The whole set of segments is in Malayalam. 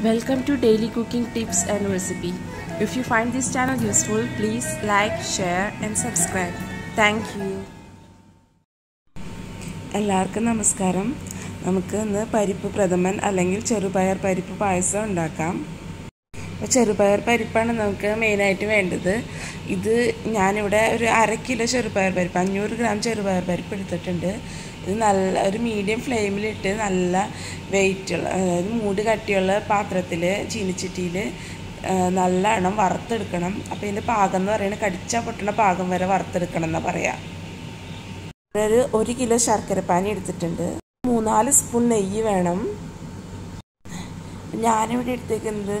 Welcome to Daily Cooking Tips and Recipe. If you find this channel useful, please like, share, and subscribe. Thank you. എല്ലാവർക്കും നമസ്കാരം നമുക്ക് ഇന്ന് പരിപ്പ് പ്രഥമൻ അല്ലെങ്കിൽ ചെറുപയർ പരിപ്പ് പായസം ഉണ്ടാക്കാം അപ്പോൾ ചെറുപയർ പരിപ്പാണ് നമുക്ക് മെയിനായിട്ട് വേണ്ടത്. ഇത് ഞാനിവിടെ ഒരു അര കിലോ ചെറുപയർ പരിപ്പ് അഞ്ഞൂറ് ഗ്രാം ചെറുപയർ പരിപ്പ് എടുത്തിട്ടുണ്ട്. ഇത് നല്ല ഒരു മീഡിയം ഫ്ലെയിമിലിട്ട് നല്ല വെയിറ്റുള്ള അതായത് മൂട് കട്ടിയുള്ള പാത്രത്തിൽ ചീനിച്ചിട്ടിയിൽ നല്ലവണ്ണം വറുത്തെടുക്കണം. അപ്പോൾ ഇതിന്റെ പാകം എന്ന് പറയുന്നത് കടിച്ചാൽ പൊട്ടണ പാകം വരെ വറുത്തെടുക്കണം എന്നാണ് പറയാം. ഒരു ഒരു കിലോ ശർക്കരപ്പാനി എടുത്തിട്ടുണ്ട്. മൂന്നാൽ സ്പൂൺ നെയ്യ് വേണം. ഞാനിവിടെ എടുത്തേക്കുന്നത്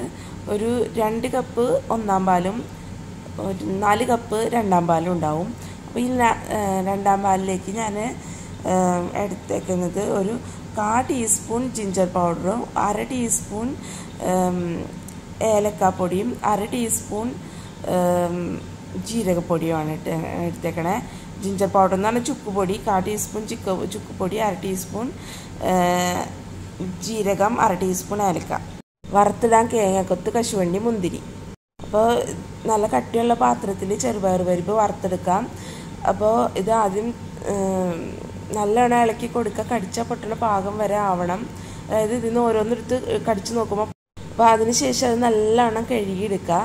ഒരു രണ്ട് കപ്പ് ഒന്നാം പാലും ഒരു നാല് കപ്പ് രണ്ടാം പാലും ഉണ്ടാവും. അപ്പോൾ ഈ രണ്ടാം പാലിലേക്ക് ഞാൻ എടുത്തേക്കുന്നത് ഒരു കാ ടീസ്പൂൺ ജിഞ്ചർ പൗഡറും അര ടീസ്പൂൺ ഏലക്കാപ്പൊടിയും അര ടീസ്പൂൺ ജീരകപ്പൊടിയുമാണ് എടുത്തേക്കണേ. ജിഞ്ചർ പൗഡർ എന്ന് പറഞ്ഞാൽ ചുക്കുപൊടി കാ ടീസ്പൂൺ ചിക്ക ചുക്കുപൊടി അര ടീസ്പൂൺ ജീരകം അര ടീസ്പൂൺ ഏലക്ക. വറുത്തിടാൻ കേങ്ങക്കൊത്ത് കശുവണ്ടി മുന്തിരി. അപ്പോൾ നല്ല കട്ടിയുള്ള പാത്രത്തിൽ ചെറുപയർ പരിപ്പ് വറുത്തെടുക്കാം. അപ്പോൾ ഇത് ആദ്യം നല്ലോണം ഇളക്കി കൊടുക്കുക. കടിച്ച പൊട്ടണ പാകം വരെ ആവണം. അതായത് ഇതിന്ന് ഓരോന്നെടുത്ത് കടിച്ചു നോക്കുമ്പോൾ അപ്പോൾ അതിന് ശേഷം അത് നല്ലോണം കഴുകിയെടുക്കുക.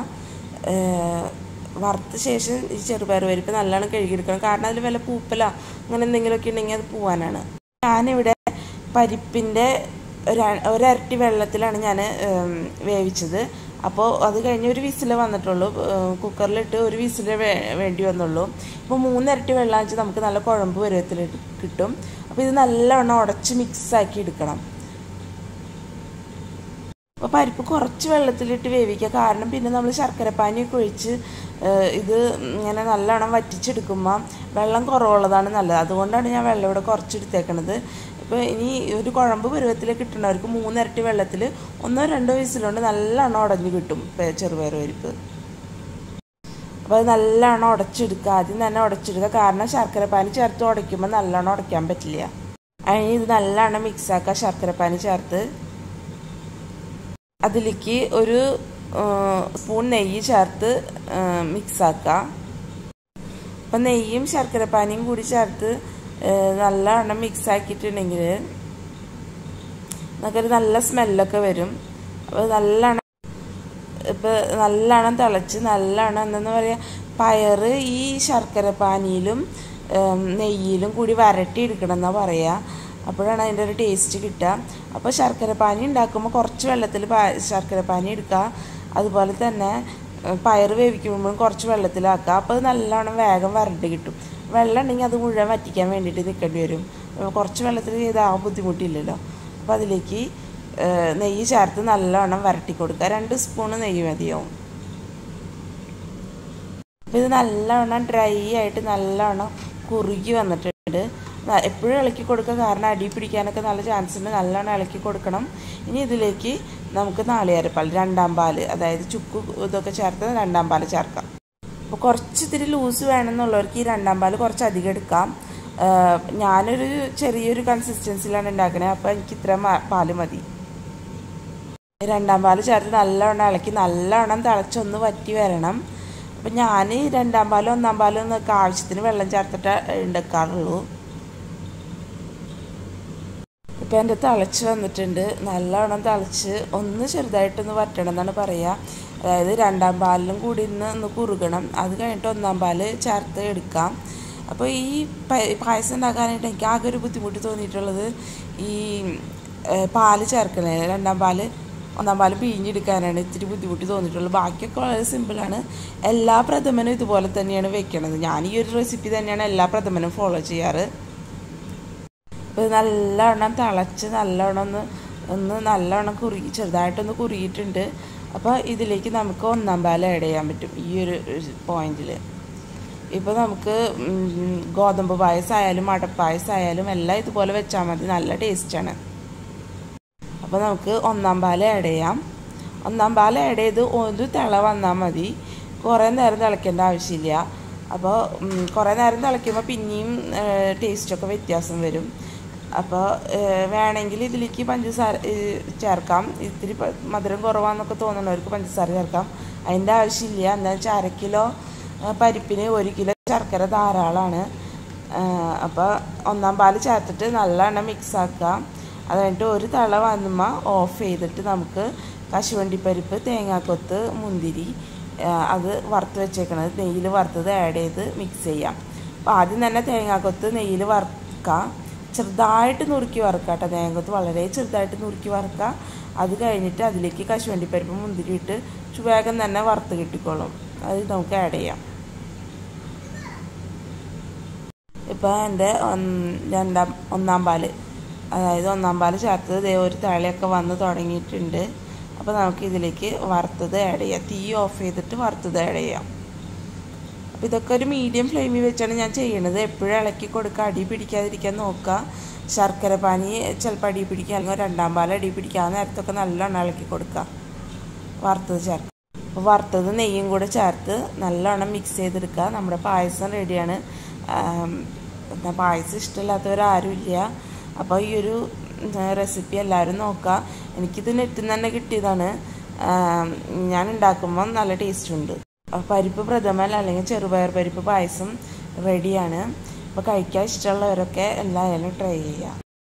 വറുത്ത ശേഷം ഈ ചെറുപയർ പരിപ്പ് നല്ലോണം കഴുകിയെടുക്കണം. കാരണം അതിൽ വല്ല പൂപ്പല അങ്ങനെ എന്തെങ്കിലുമൊക്കെ ഉണ്ടെങ്കിൽ അത് പോവാനാണ്. ഞാനിവിടെ പരിപ്പിന്റെ ഒരരട്ടി വെള്ളത്തിലാണ് ഞാൻ വേവിച്ചത്. അപ്പോൾ അത് കഴിഞ്ഞ് ഒരു വിസിൽ വന്നിട്ടുള്ളൂ. കുക്കറിലിട്ട് ഒരു വിസിൽ വേണ്ടി വന്നുള്ളൂ. അപ്പോൾ മൂന്നരട്ടി വെള്ളം വെച്ച് നമുക്ക് നല്ല കുഴമ്പ് പരുവത്തിൽ കിട്ടും. അപ്പോൾ ഇത് നല്ലവണ്ണം ഉടച്ച് മിക്സാക്കി എടുക്കണം. അപ്പോൾ പരിപ്പ് കുറച്ച് വെള്ളത്തിലിട്ട് വേവിക്കുക. കാരണം പിന്നെ നമ്മൾ ശർക്കരപ്പാനിയൊക്കെ ഒഴിച്ച് ഇത് ഇങ്ങനെ നല്ലോണം വറ്റിച്ചെടുക്കുമ്പോൾ വെള്ളം കുറവുള്ളതാണ് നല്ലത്. അതുകൊണ്ടാണ് ഞാൻ വെള്ളം ഇവിടെ കുറച്ചെടുത്തേക്കണത്. ഇപ്പോൾ ഇനി ഒരു കുഴമ്പ് പരുവത്തിൽ കിട്ടുന്നവർക്ക് മൂന്നിരട്ടി വെള്ളത്തിൽ ഒന്നോ രണ്ടോ വയസ്സിലുണ്ട് നല്ലോണം ഉടഞ്ഞു കിട്ടും ചെറുപയർ പരിപ്പ്. അപ്പോൾ അത് നല്ലോണം ഉടച്ചെടുക്കുക. ആദ്യം തന്നെ ഉടച്ചെടുക്കുക. കാരണം ശർക്കരപ്പാനി ചേർത്ത് ഉടയ്ക്കുമ്പോൾ നല്ലോണം ഉടയ്ക്കാൻ പറ്റില്ല. അതിന് ഇത് നല്ലോണം മിക്സാക്കുക ശർക്കരപ്പാനി ചേർത്ത്. അതിലേക്ക് ഒരു സ്പൂൺ നെയ്യ് ചേർത്ത് മിക്സാക്കുക അപ്പം നെയ്യും ശർക്കരപ്പാനിയും കൂടി ചേർത്ത് നല്ലവണ്ണം മിക്സ് ആക്കിയിട്ടുണ്ടെങ്കിൽ നമുക്കൊരു നല്ല സ്മെല്ലൊക്കെ വരും. അപ്പോൾ നല്ലവണ്ണം ഇപ്പോൾ നല്ലവണ്ണം തിളച്ച് നല്ലവണ്ണം എന്താന്ന് പറയുക പയറ് ഈ ശർക്കര പാനിയിലും നെയ്യിലും കൂടി വരട്ടി എടുക്കണം എന്നാണ് പറയുക അപ്പോഴാണ് അതിന്റെ ഒരു ടേസ്റ്റ് കിട്ടുക. അപ്പോൾ ശർക്കര പാനി ഉണ്ടാക്കുമ്പോൾ കുറച്ച് വെള്ളത്തിൽ ശർക്കര പാനി എടുക്കുക. അതുപോലെ തന്നെ പയർ വേവിക്കുമ്പോഴും കുറച്ച് വെള്ളത്തിലാക്കുക. അപ്പോൾ അത് നല്ലവണ്ണം വേഗം വരണ്ട് കിട്ടും. വെള്ളം ഉണ്ടെങ്കിൽ അത് മുഴുവൻ വറ്റിക്കാൻ വേണ്ടിയിട്ട് നിൽക്കേണ്ടി വരും. കുറച്ച് വെള്ളത്തിൽ ഇതാകും ബുദ്ധിമുട്ടില്ലല്ലോ. അപ്പോൾ അതിലേക്ക് നെയ്യ് ചേർത്ത് നല്ലവണ്ണം വരട്ടി കൊടുക്കുക. രണ്ട് സ്പൂൺ നെയ്യ് മതിയാവും. അപ്പോൾ ഇത് നല്ലവണ്ണം ഡ്രൈ ആയിട്ട് നല്ലവണ്ണം കുറുകി വന്നിട്ടുണ്ട്. എപ്പോഴും ഇളക്കി കൊടുക്കുക കാരണം അടി പിടിക്കാനൊക്കെ നല്ല ചാൻസ് ഉണ്ട്. നല്ലവണ്ണം ഇളക്കി കൊടുക്കണം. ഇനി ഇതിലേക്ക് നമുക്ക് നാളികേരപ്പാൽ രണ്ടാം പാൽ അതായത് ചുക്ക് ഇതൊക്കെ ചേർത്ത് രണ്ടാം പാൽ ചേർക്കാം. അപ്പോൾ കുറച്ച് ഇത്തിരി ലൂസ് വേണമെന്നുള്ളവർക്ക് ഈ രണ്ടാം പാൽ കുറച്ച് അധികം എടുക്കാം ഞാനൊരു ചെറിയൊരു കൺസിസ്റ്റൻസിലാണ് ഉണ്ടാക്കണത് അപ്പോൾ എനിക്ക് ഇത്ര പാൽ മതി. രണ്ടാം പാൽ ചേർത്ത് നല്ലവണ്ണം ഇളക്കി നല്ലവണ്ണം തിളച്ചൊന്ന് വറ്റി വരണം. അപ്പം ഞാൻ രണ്ടാം പാലും ഒന്നാം പാലും എന്നൊക്കെ ആവശ്യത്തിന് വെള്ളം ചേർത്തിട്ട് ഉണ്ടാക്കാറുള്ളൂ ഇപ്പം തിളച്ച് വന്നിട്ടുണ്ട്. നല്ലവണ്ണം തിളച്ച് ഒന്ന് ചെറുതായിട്ടൊന്ന് വറ്റണം എന്നാണ് പറയുക അതായത് രണ്ടാം പാലിലും കൂടി ഇന്ന് ഒന്ന് കുറുകണം. അത് കഴിഞ്ഞിട്ട് ഒന്നാം പാൽ ചേർത്ത് എടുക്കാം. അപ്പോൾ ഈ പായസം ഉണ്ടാക്കാനായിട്ട് എനിക്ക് ആകെ ഒരു ബുദ്ധിമുട്ട് തോന്നിയിട്ടുള്ളത് ഈ പാൽ ചേർക്കണേ രണ്ടാം പാൽ ഒന്നാം പാൽ പിഴിഞ്ഞെടുക്കാനാണ് ഇത്തിരി ബുദ്ധിമുട്ട് തോന്നിയിട്ടുള്ളത്. ബാക്കിയൊക്കെ വളരെ സിമ്പിളാണ്. എല്ലാ പ്രഥമനും ഇതുപോലെ തന്നെയാണ് വെക്കണത്. ഞാൻ ഈ ഒരു റെസിപ്പി തന്നെയാണ് എല്ലാ പ്രഥമനും ഫോളോ ചെയ്യാറ്. അപ്പോൾ നല്ലവണ്ണം തിളച്ച് നല്ലവണ്ണം ഒന്ന് ഒന്ന് നല്ലവണ്ണം കുറുകി ചെറുതായിട്ടൊന്ന് കുറുകിയിട്ടുണ്ട് അപ്പോൾ ഇതിലേക്ക് നമുക്ക് ഒന്നാം പാൽ ആഡ് ചെയ്യാൻ പറ്റും ഈ ഒരു പോയിന്റിൽ ഇപ്പോൾ നമുക്ക് ഗോതമ്പ് പായസമായാലും അടപ്പായസമായാലും എല്ലാം ഇതുപോലെ വെച്ചാൽ മതി. നല്ല ടേസ്റ്റാണ് അപ്പോൾ നമുക്ക് ഒന്നാം പാൽ ആഡ് ചെയ്യാം. ഒന്നാം പാൽ ആഡ് ചെയ്ത് ഒരു തിള വന്നാൽ മതി. കുറേ നേരം തിളയ്ക്കേണ്ട ആവശ്യമില്ല. അപ്പോൾ കുറേ നേരം തിളയ്ക്കുമ്പോൾ പിന്നെയും ടേസ്റ്റൊക്കെ വ്യത്യാസം വരും. അപ്പോൾ വേണമെങ്കിൽ ഇതിലേക്ക് പഞ്ചസാര ചേർക്കാം. ഇത്തിരി മധുരം കുറവാന്നൊക്കെ തോന്നുന്നവർക്ക് പഞ്ചസാര ചേർക്കാം. അതിന്റെ ആവശ്യമില്ല. എന്താ വെച്ചാൽ അര കിലോ പരിപ്പിന് ഒരു കിലോ ശർക്കര ധാരാളമാണ് അപ്പോൾ ഒന്നാം പാൽ ചേർത്തിട്ട് നല്ലവണ്ണം മിക്സ് ആക്കാം അത് കഴിഞ്ഞിട്ട് ഒരു തള വന്നുമ്പോൾ ഓഫ് ചെയ്തിട്ട് നമുക്ക് കശുവണ്ടിപ്പരിപ്പ് തേങ്ങാക്കൊത്ത് മുന്തിരി അത് വറുത്ത് വെച്ചേക്കണത്. നെയ്യിൽ വറുത്തത് ആഡ് ചെയ്ത് മിക്സ് ചെയ്യാം. അപ്പോൾ ആദ്യം തന്നെ തേങ്ങാക്കൊത്ത് നെയ്യിൽ വറുക്കാം. ചെറുതായിട്ട് നുറുക്കി വറുക്കുക കേട്ടോ. തേങ്ങത്ത് വളരെ ചെറുതായിട്ട് നുറുക്കി വറുക്കുക. അത് കഴിഞ്ഞിട്ട് അതിലേക്ക് കശുവണ്ടിപ്പരിപ്പ് മുന്തിരി ഇട്ട് വേഗം തന്നെ വറുത്ത് കിട്ടിക്കോളും. അത് നമുക്ക് ആഡ് ചെയ്യാം. ഇപ്പോൾ എന്റെ രണ്ടാം ഒന്നാം പാൽ അതായത് ഒന്നാം പാൽ ചേർത്തത് ദേ ഒരു തളിയൊക്കെ വന്ന് തുടങ്ങിയിട്ടുണ്ട്. അപ്പോൾ നമുക്ക് ഇതിലേക്ക് വറുത്തത് ആഡ് ചെയ്യാം. തീ ഓഫ് ചെയ്തിട്ട് വറുത്തത് ആഡ് ചെയ്യാം. അപ്പോൾ ഇതൊക്കെ ഒരു മീഡിയം ഫ്ലെയിമിൽ വെച്ചാണ് ഞാൻ ചെയ്യണത്. എപ്പോഴും ഇളക്കി കൊടുക്കുക അടി പിടിക്കാതിരിക്കാൻ നോക്കുക. ശർക്കര പാനി ചിലപ്പോൾ അടി പിടിക്കുക അല്ലെങ്കിൽ രണ്ടാം പാൽ അടി പിടിക്കുക. ആ നേരത്തൊക്കെ നല്ലോണം ഇളക്കി കൊടുക്കുക. വറുത്തത് ചേർക്കുക. അപ്പോൾ വറുത്തത് നെയ്യും കൂടെ ചേർത്ത് നല്ലോണം മിക്സ് ചെയ്തെടുക്കുക. നമ്മുടെ പായസം റെഡിയാണ് പിന്നെ പായസം ഇഷ്ടമില്ലാത്തവരാരും ഇല്ല അപ്പോൾ ഈ ഒരു റെസിപ്പി എല്ലാവരും നോക്കുക. എനിക്കിത് നെറ്റിൽ നിന്ന് തന്നെ കിട്ടിയതാണ്. ഞാൻ ഉണ്ടാക്കുമ്പോൾ നല്ല ടേസ്റ്റ് ഉണ്ട്. പരിപ്പ് പ്രഥമൻ അല്ലെങ്കിൽ ചെറുപയർ പരിപ്പ് പായസം റെഡിയാണ് അപ്പോൾ കഴിക്കാൻ ഇഷ്ടമുള്ളവരൊക്കെ എല്ലായാലും ട്രൈ ചെയ്യാം